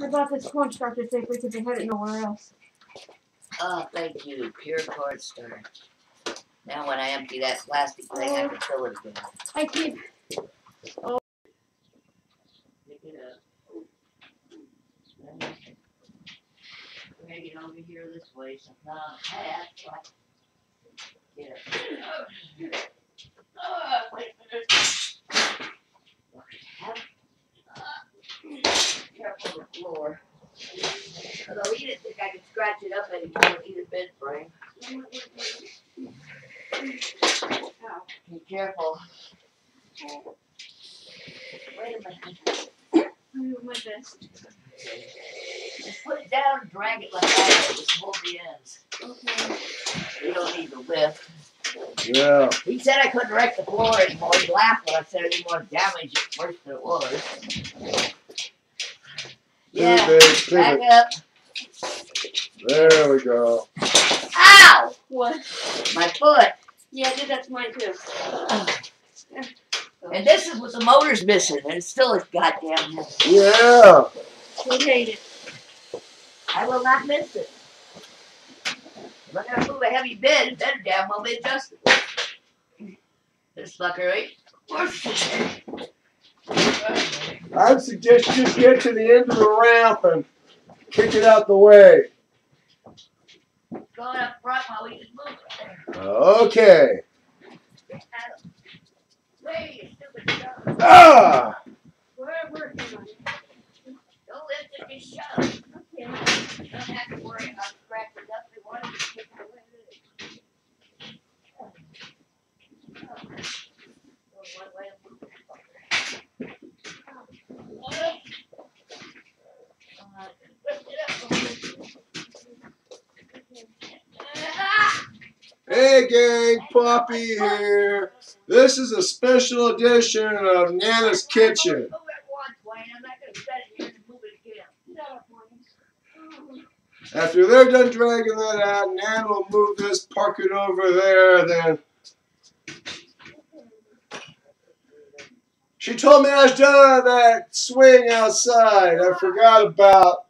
I bought this cornstarch to Safeway because they had it nowhere else. Oh, thank you, pure cornstarch. Now when I empty that plastic thing, I can fill it again. I keep Oh. Pick it up. Drag it over here this way, so it's not on the I can Get it. Oh, wait a minute. What the hell? Careful with the floor. Although he didn't think I could scratch it up anymore, with either bed frame. Be careful. Wait a minute. I do my best. Just put it down and drag it like that. Just hold the ends. Okay. You don't need the lift. Yeah. He said I couldn't wreck the floor anymore. He laughed when I said I didn't want to damage it worse than it was. Yeah, Pivot, back pivot. up. There we go. Ow! What? My foot. Yeah, I did that to mine too. And this is what the motor's missing, and it's still a goddamn mess. Yeah. Would hate it. I will not miss it. If I'm gonna move a heavy bed, it better damn well be adjustable. This fucker ain't worth it. I'd suggest you just get to the end of the ramp and kick it out the way. Going up front while we just move it. Okay. Way, you stupid son. Ah! We're working on it. Don't lift it, just shove. Okay. You don't have to worry about scratching up the one you kick it away. Go one way and move this fucker. Uh, lift it up. Ah! Hey here. This is a special edition of Nana's Kitchen. After they're done dragging that out, Nana will move this, park it over there, then. She told me I was done on that swing outside. I forgot about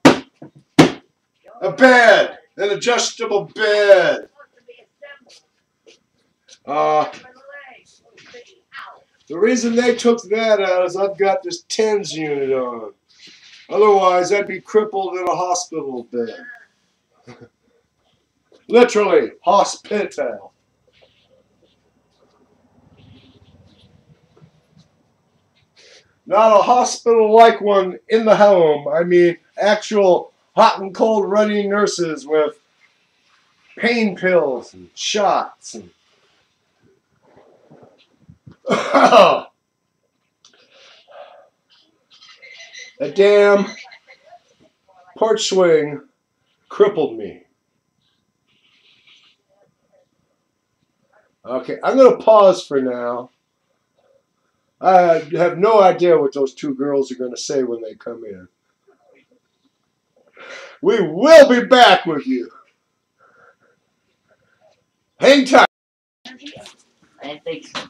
a bed, an adjustable bed. Uh, the reason they took that out is I've got this TENS unit on. Otherwise, I'd be crippled in a hospital bed. Literally, hospital. Not a hospital like one in the home. I mean, actual hot and cold running nurses with pain pills and shots and. A damn porch swing crippled me. Okay, I'm going to pause for now. I have no idea what those two girls are going to say when they come in. We will be back with you. Hang tight. I think so.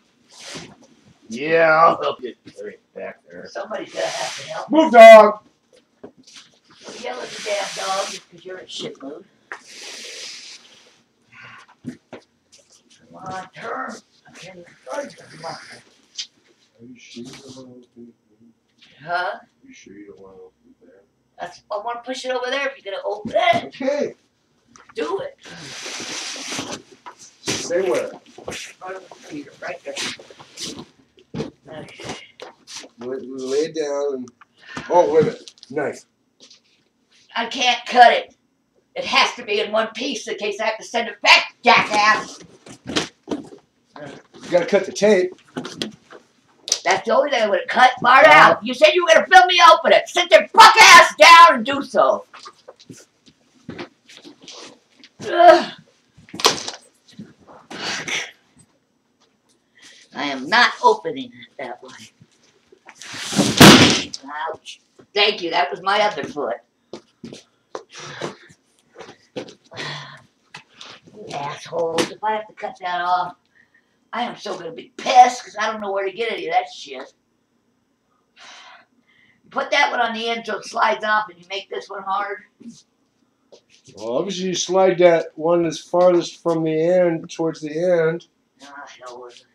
Yeah, I'll help you carry it back there. Somebody's gonna have to help. Move, dog. Yell at the damn dog just because you're in shit mood. Come on, turn. I can't even start this muffler. Are you sure you don't want to open it? Huh? You sure you don't want to open it there? That's, I want to push it over there if you're gonna open it. Okay. Do it. Say where. Right on the feet, right there. Okay. Lay, lay it down and. Oh, wait a minute. Knife. I can't cut it. It has to be in one piece in case I have to send it back, jackass. You gotta cut the tape. That's the only thing I would have cut. Far uh-huh. out. You said you were gonna film me open it. Sit your fuck ass down and do so. Ugh. I am not opening it that way. Ouch. Thank you. That was my other foot. You assholes. If I have to cut that off, I am so gonna be pissed because I don't know where to get any of that shit. put that one on the end so it slides off, and you make this one hard. Well, obviously you slide that one that's farthest from the end towards the end. Ah, hell with it.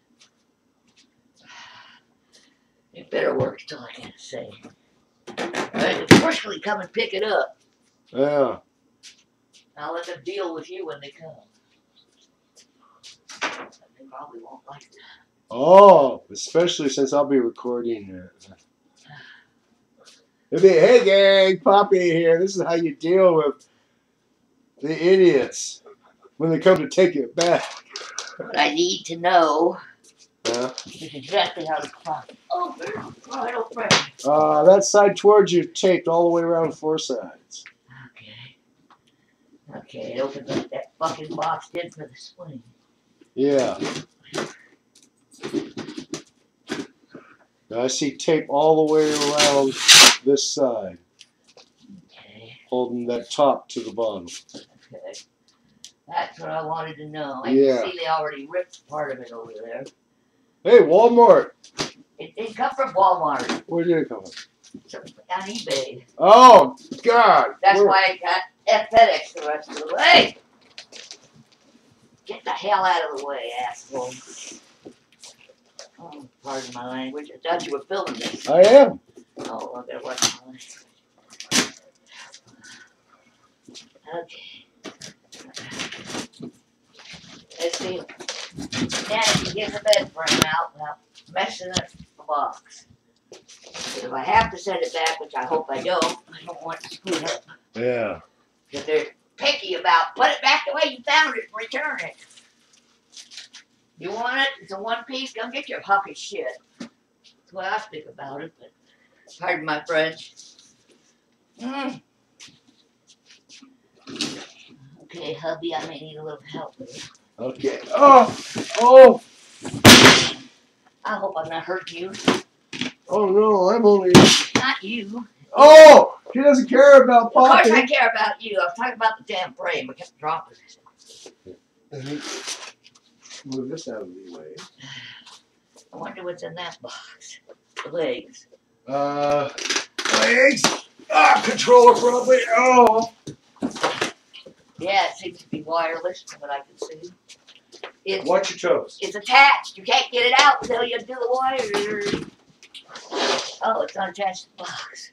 It better work till I can say. Alright, quickly come and pick it up. Yeah. I'll let them deal with you when they come. They probably won't like that. Oh, especially since I'll be recording it. It'll be, hey gang, Poppy here. This is how you deal with the idiots when they come to take it back. What I need to know Yeah. is exactly how to climb. Oh, there's right over. Uh, that side towards you taped all the way around four sides. Okay. Okay, it opens up that fucking box did for the swing. Yeah. Now I see tape all the way around this side, Okay, holding that top to the bottom. okay. That's what I wanted to know. I Yeah. can see they already ripped part of it over there. Hey, Walmart. It didn't come from Walmart. Where did it come from? On eBay. Oh, God. That's Where- why I got FedEx the rest of the way. Get the hell out of the way, asshole. Oh, pardon my language. I thought you were filming this. I am. Oh, I better watch my language. Okay. Let's see. Now you can get the bed frame out without messing up the box. But if I have to send it back, which I hope I don't, I don't want to screw it up. Yeah. Because they're picky about put it back the way you found it and return it. You want it? It's a one piece. Come get your hucky shit. That's what I think about it. But pardon my French. Mm. Okay, hubby, I may need a little help with it. Okay. Oh, oh, I hope I'm not hurting you. oh no, I'm only. Not you. Oh, he doesn't care about Of course I care about you. I was talking about the damn frame. I kept dropping it. Move this out of the way. I wonder what's in that box. The legs. Uh, legs. Ah, controller probably. Oh. Yeah, it seems to be wireless from what I can see. It's, Watch your toes. it's attached. You can't get it out until you do the wire. Oh, it's unattached to the box.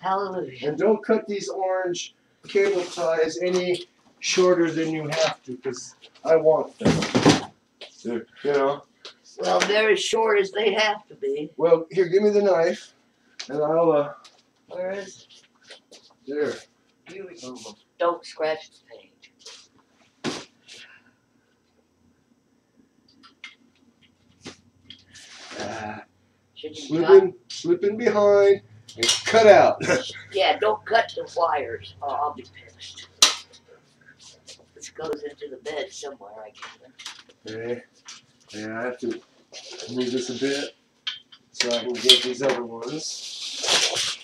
Hallelujah. And don't cut these orange cable ties any shorter than you have to, because I want them. They're- You know. Well, they're as short as they have to be. Well, here, give me the knife, and I'll uh. Where is There. you remove them? Don't scratch the page. Ah, Should you slip cut? in, slip in behind, and cut out. Yeah, don't cut the wires or I'll be pissed. This goes into the bed somewhere, I guess. Okay. Yeah, I have to move this a bit so I can get these other ones.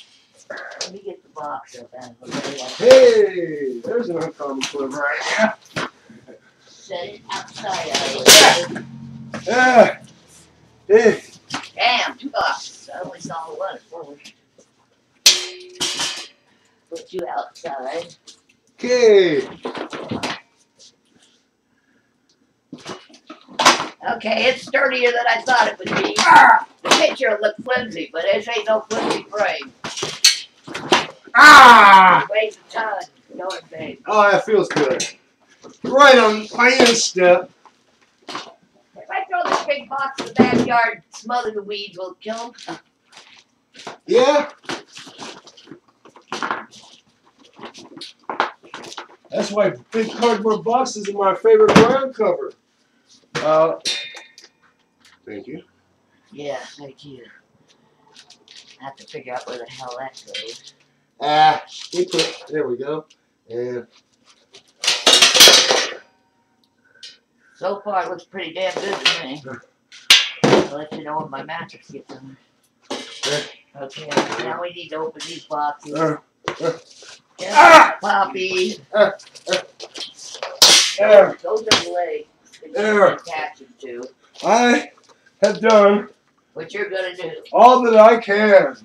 Let me get the box up and I'll lay it- Hey, there's an uncommon quiver right here. set it outside. Ah, hey, Damn, two boxes. I only saw one first. Put you outside. okay. Okay, it's sturdier than I thought it would be. The picture looked flimsy, but this ain't no flimsy frame. Ah! It weighs a ton. Go and. Oh, that feels good. Right on my instep. If I throw this big box in the backyard, smother the weeds will kill them. Yeah. That's why big cardboard boxes are my favorite ground cover. Uh, thank you. Yeah, thank you. I have to figure out where the hell that goes. Ah, we put, there we go. And So far, it looks pretty damn good to me. I'll let you know when my mattress gets on. Okay, now we need to open these boxes. uh, uh Yeah, Ah! Poppy. there. Those are the legs that you're attaching to. I have done What you're gonna do. all that I can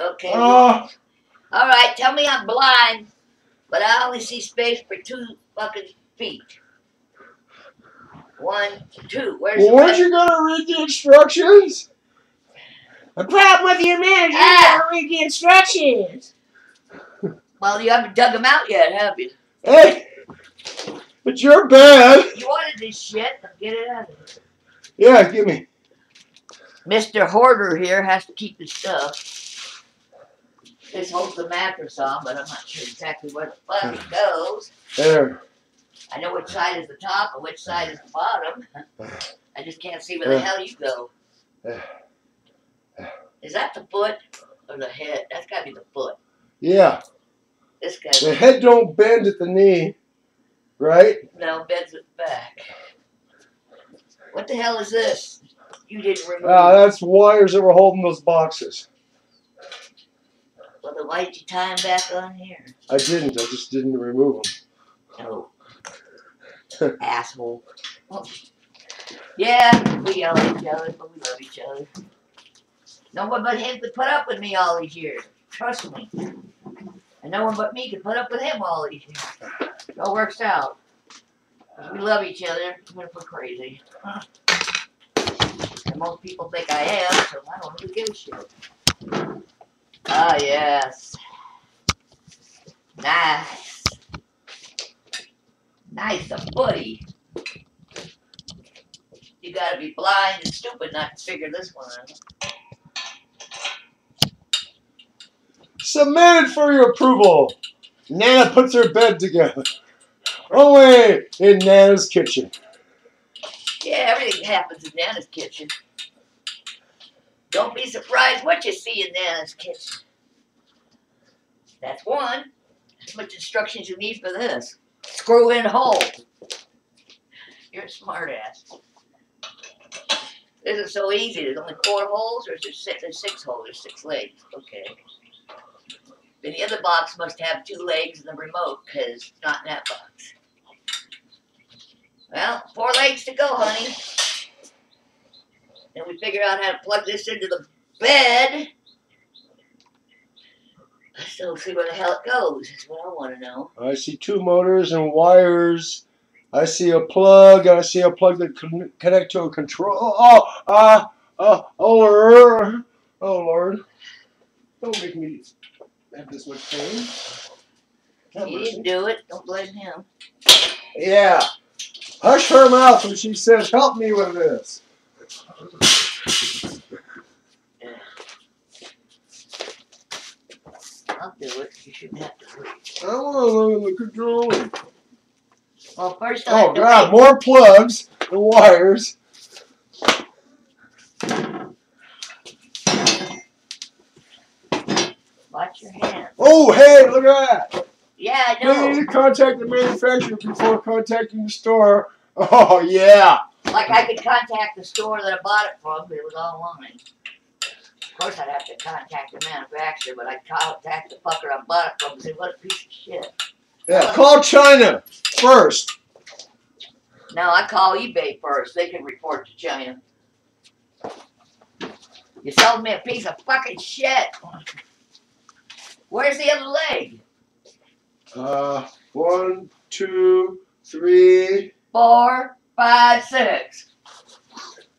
Okay. Oh, All right. Tell me I'm blind, but I only see space for two fucking feet. One, two. Where's well, the weren't you gonna read the instructions? The problem with your manager, you Ah. gotta read the instructions. Well, you haven't dug them out yet, have you? Hey, but you're bad. You wanted this shit. Get it out of here. Yeah, give me. Mr. Hoarder here has to keep his stuff. This holds the mattress on, but I'm not sure exactly where the fuck it goes. There. I know which side is the top and which side is the bottom. I just can't see where the hell you go. Is that the foot or the head? That's gotta be the foot. Yeah, This guy the head don't bend at the knee, right? no bends at the back. What the hell is this? You didn't remove. Ah, that's wires that were holding those boxes. well, then why did you tie him back on here? I didn't. I just didn't remove them. No. Asshole. Yeah, we yell at each other, but we love each other. No one but him could put up with me all these years. Trust me. And no one but me could put up with him all these years. It all works out. We love each other, even if we're crazy. And most people think I am, so I don't really give a shit. Ah, yes. Nice. Nice a footy. You gotta be blind and stupid not to figure this one out. Submitted for your approval. Nana puts her bed together. Oh, Only in Nana's kitchen. Yeah, everything happens in Nana's kitchen. Don't be surprised what you see in Nana's kitchen. That's one. How much instructions you need for this? Screw in hole. You're a smart ass. This is so easy. There's only four holes, or is there six? There's six holes. There's six legs. Okay. Then the other box must have two legs and the remote, because it's not in that box. Well, four legs to go, honey. Then we figure out how to plug this into the bed. So see where the hell it goes. Is what I want to know. I see two motors and wires. I see a plug. I see a plug that can connect to a control. Oh, uh, uh, oh, Lord. Oh, Lord. Don't make me have this much pain. Have He didn't do it. Don't blame him. Yeah. Hush her mouth when she says, help me with this. I'll do it. You shouldn't have to worry. I want to look at the controller. Well, first I Oh, have to God, make- more plugs and wires. watch your hand. Oh, hey, look at that. Yeah, I You need know. to contact the manufacturer before contacting the store. Oh, yeah. Like I could contact the store that I bought it from, but it was online. Of course, I'd have to contact the manufacturer, but I'd contact the fucker I bought it from and say, "What a piece of shit." Yeah, call China first. No, I call eBay first. They can report to China. You sold me a piece of fucking shit. Where's the other leg? Uh, one, two, three. Four, five, six.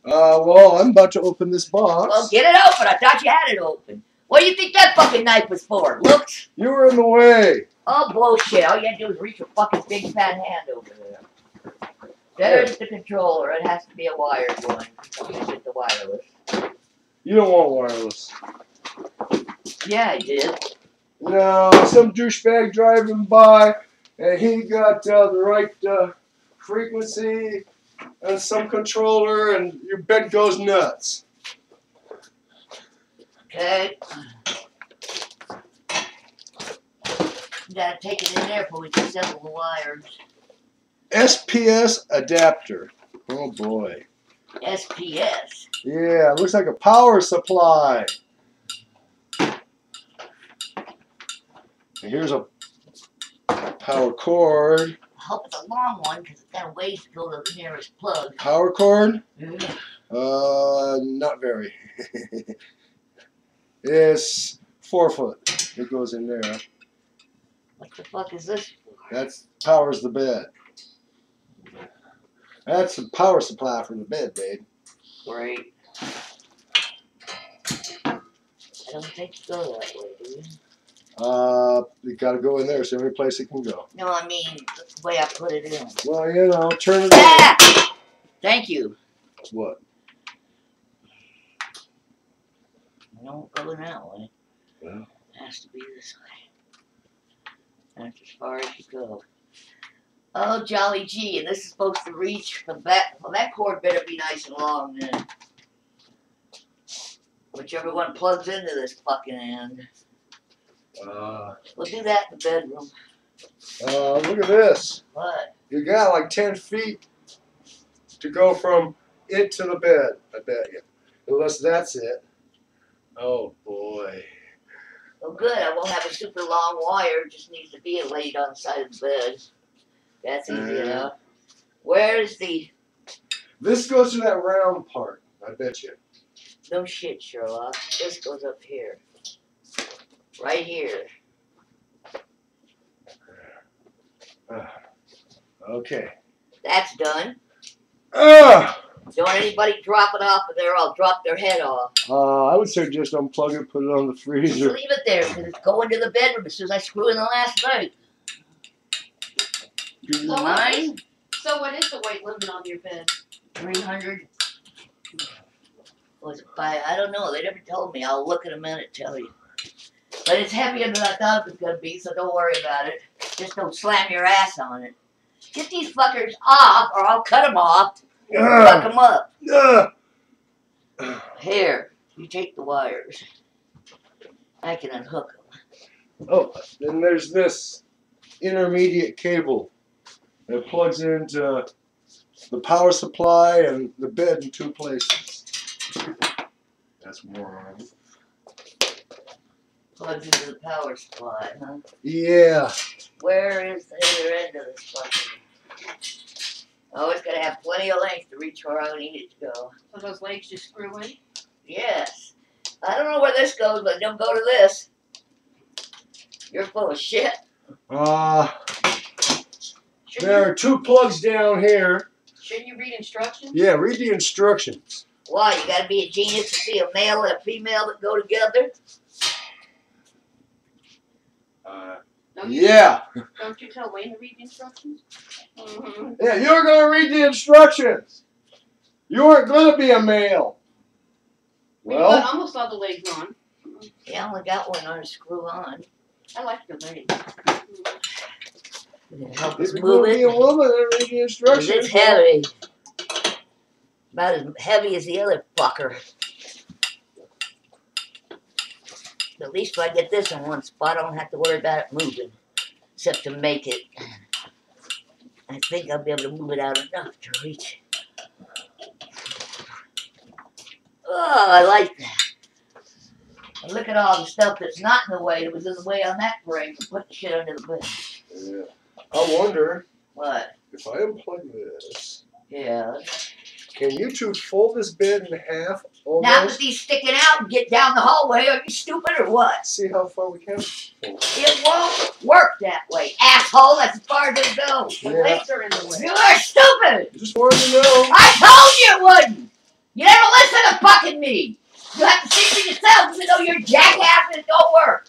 Uh, well, I'm about to open this box. Well, get it open. I thought you had it open. What do you think that fucking knife was for? Looks? You were in the way. Oh, bullshit. All you had to do is reach your fucking big fat hand over there. There's the controller. It has to be a wired one. I'm get the wireless. You don't want wireless. Yeah, I did. No, some douchebag driving by, and he got uh, the right uh, frequency and some controller, and your bed goes nuts. Okay. You gotta take it in there before we disassemble the wires. SPS adapter. Oh boy. SPS. Yeah, it looks like a power supply. And here's a power cord. I hope it's a long one because it's got a ways to go to the nearest plug. Power cord? Uh, not very. it's four foot. It goes in there. What the fuck is this? That's powers the bed. That's the power supply for the bed, babe. Great. I don't think you go that way, do you? Uh, you gotta go in there. It's the only place it can go. No, I mean the way I put it in. Well, you know, turn it. Ah! Thank you. What? I don't go in that way. Well. It has to be this way. That's as far as you go. Oh, jolly gee, and this is supposed to reach from that. Well, that cord better be nice and long then. Whichever one plugs into this fucking end. Uh, We'll do that in the bedroom. uh, look at this. What? You got like ten feet to go from it to the bed. I bet you. Unless that's it. Oh boy. Oh, good. I won't have a super long wire. Just needs to be laid on the side of the bed. That's easy Mhm. enough. Where's the This goes to that round part. I bet you. no shit, Sherlock? This goes up here. Right here. Okay. That's done. Don't anybody drop it off of there, I'll drop their head off. Uh, I would say just unplug it, put it on the Just freezer. leave it there, because it's going to the bedroom as soon as I screw in the last night. Do you So what mind? So what is the weight limit on your bed? Three hundred? Was it by, I don't know, they never told me, I'll look in a minute, tell you. But it's heavier than I thought it was gonna be, so don't worry about it. Just don't slam your ass on it. Get these fuckers off, or I'll cut them off, fuck Ah. them up. Ah. Here, you take the wires. I can unhook them. Oh, then there's this intermediate cable that plugs into the power supply and the bed in two places. That's more. Plugs into the power supply, huh? Yeah. Where is the other end of this fucking? Oh, it's gotta have plenty of length to reach where I need it to go. So those legs just screw in? Yes. I don't know where this goes, but don't go to this. You're full of shit. Uh, Shouldn't, there are two plugs down here. shouldn't you read instructions? Yeah, read the instructions. Why? You gotta be a genius to see a male and a female that go together? Uh, Don't you, yeah. Don't you tell Wayne to read the instructions? Mm-hmm. Yeah, you're going to read the instructions. You aren't going to be a male. Well, you got almost all the legs on. Yeah, I only got one on to screw on. I like the legs. It'll help us move going to be a woman, then read the instructions. it's heavy. About as heavy as the other fucker. At least if I get this in one spot, I don't have to worry about it moving. Except to make it. I think I'll be able to move it out enough to reach. Oh, I like that. And look at all the stuff that's not in the way that was in the way on that frame. Put the shit under the bed. Yeah. I wonder What? if I unplug this, Yeah. Can you two fold this bed in half Now that almost? he's sticking out and get down the hallway, are you stupid or what? See how far we can? It won't work that way, asshole. That's as far as it goes. The Yeah. legs are in the way. You are stupid. Just wanted to know. I told you it wouldn't. You never listen to fucking me. You have to see for yourself, even though you're jackass and it don't work.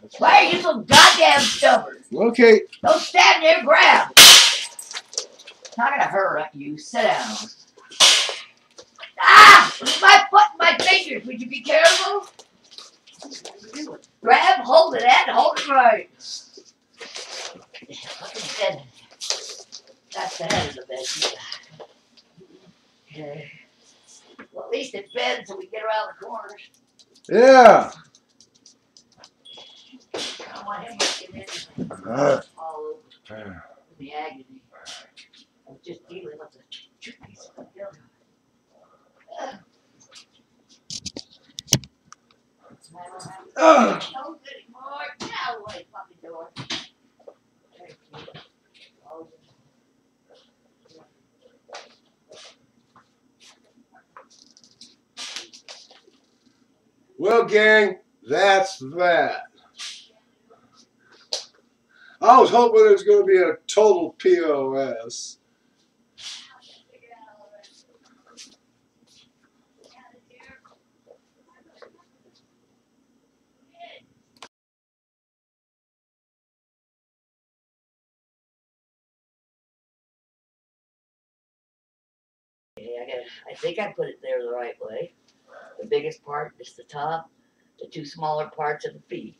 That's Why are you so goddamn stubborn? Okay. Don't stand there and grab. It's not gonna hurt you. Sit down. Ah! My foot and my fingers. Would you be careful? Grab hold of that and hold it right. That's the head of the bed. Okay. Well, at least it bends so we get around the corners. Yeah. I don't want him to get in Uh, all over the agony. I was just dealing with the two pieces of guilt. Ugh. I don't have uh, no good anymore. Get out of the way, fucking door. Thank you. Well, gang, That's that. I was hoping it was going to be a total POS. Okay, I got. I think I put it there the right way. The biggest part is the top. The two smaller parts of the feet.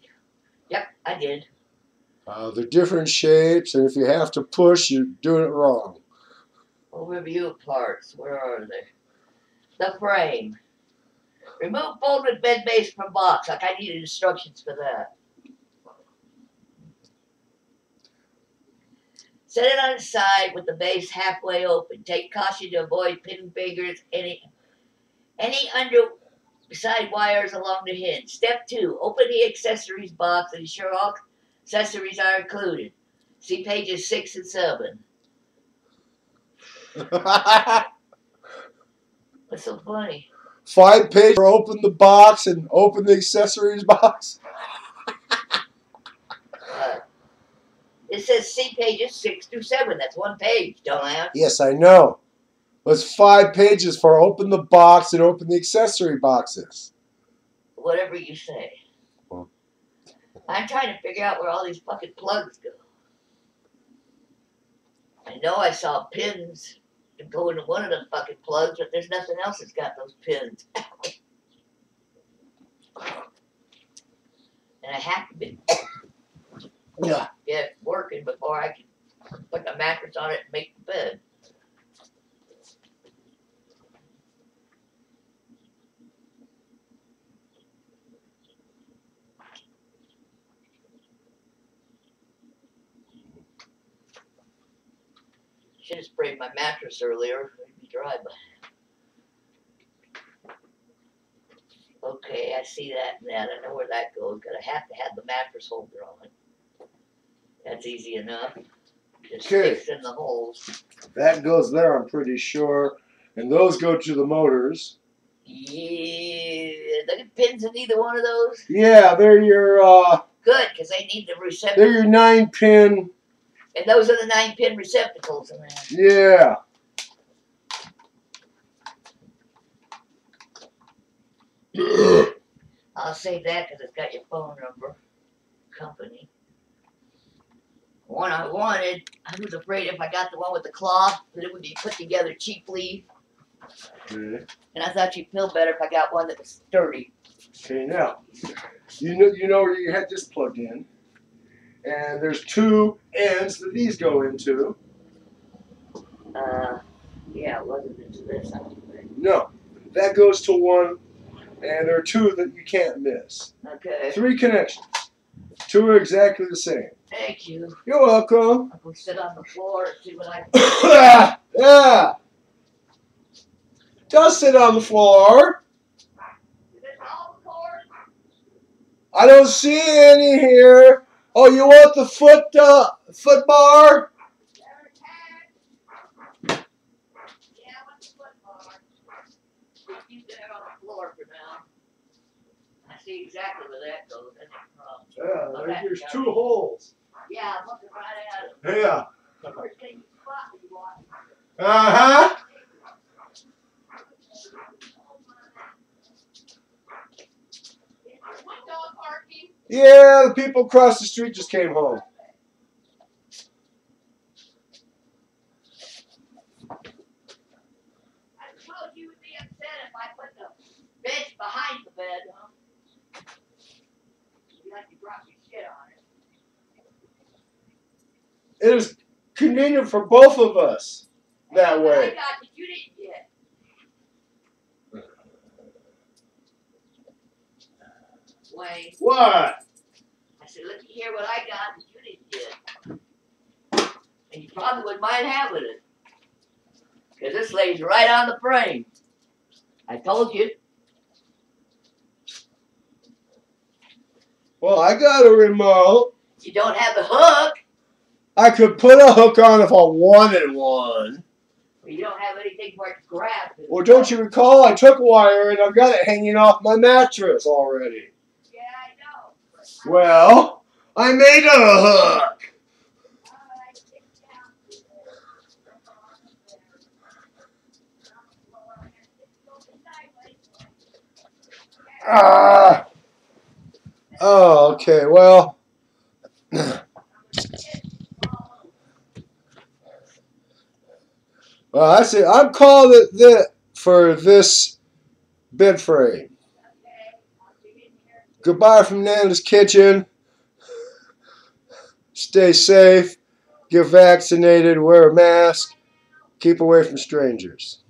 Yep, I did. Uh, they're different shapes, and if you have to push, you're doing it wrong. Overview of parts. Where are they? The frame. Remove folded bed base from box. Like I needed instructions for that. Set it on its side with the base halfway open. Take caution to avoid pin fingers, any any underside wires along the hinge. Step two, open the accessories box and ensure all accessories are included. See pages six and seven. What's so funny? Five page. Open the box and open the accessories box. Uh, it says see pages six through seven. That's one page, dumbass. Yes, I know. It's five pages for open the box and open the accessory boxes. Whatever you say. Well. I'm trying to figure out where all these fucking plugs go. I know I saw pins go into one of the fucking plugs, but there's nothing else that's got those pins. and I have to be Yeah. get it working before I can put a mattress on it and make the bed. Should have sprayed my mattress earlier. It'd be dry, but. Okay, I see that and that. I know where that goes. Gonna have to have the mattress holder on it. That's easy enough. Just Okay. in the holes. That goes there, I'm pretty sure. And those go to the motors. Yeah, at pins in either one of those. Yeah, they're your uh, Good, because they need the they're receptacle. your nine pin. And those are the nine pin receptacles in there. Yeah. I'll save that because it's got your phone number, company. One I wanted, I was afraid if I got the one with the cloth that it would be put together cheaply, and I thought you'd feel better if I got one that was sturdy. Okay, now you know you know where you had this plugged in, and there's two ends that these go into. Uh, yeah, it wasn't into this. I don't think. No, that goes to one, and there are two that you can't miss. Okay, Three connections. Two are exactly the same. Thank you. You're welcome. I'll go sit on the floor and see what I. can yeah. Just sit on the floor. Is it all cord? I don't see any here. Oh, you want the foot uh, foot bar? Yeah, what's the foot bar? Keep that on the floor for now. I see exactly where that goes. That's no problem. Yeah, there's two holes. Yeah, I'm looking right at it. Yeah. First thing you spot when you walk. Uh huh. One dog barking. Yeah, the people across the street just came home. I suppose you would be upset if I put the bench behind the bed, huh? You like to drop your shit on it. Is convenient for both of us that oh I way. got you didn't get. Wayne, What? I said, look here what I got that you didn't get. And you probably wouldn't mind having it. Because this lays right on the frame. I told you. Well, I got a remote. You don't have the hook. I could put a hook on if I wanted one. You don't have anything for it to grab. Well, don't you recall? I took wire and I've got it hanging off my mattress already. Yeah, I know. Well, I made a hook. Ah. Oh, okay. Well. Well, I see. I'm calling it that for this bed frame. Goodbye from Nana's Kitchen. Stay safe. Get vaccinated. Wear a mask. Keep away from strangers.